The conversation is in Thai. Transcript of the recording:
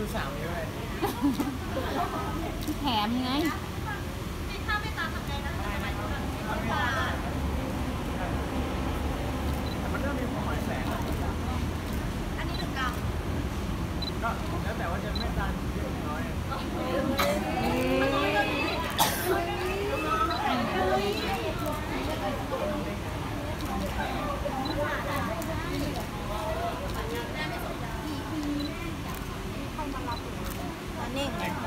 ชูสาวด้วยแถมไงแต่มันเริ่มีความหมายแฝงอันนี้ถึงกำก็แล้วแต่ว่าจะไม่ตา 那个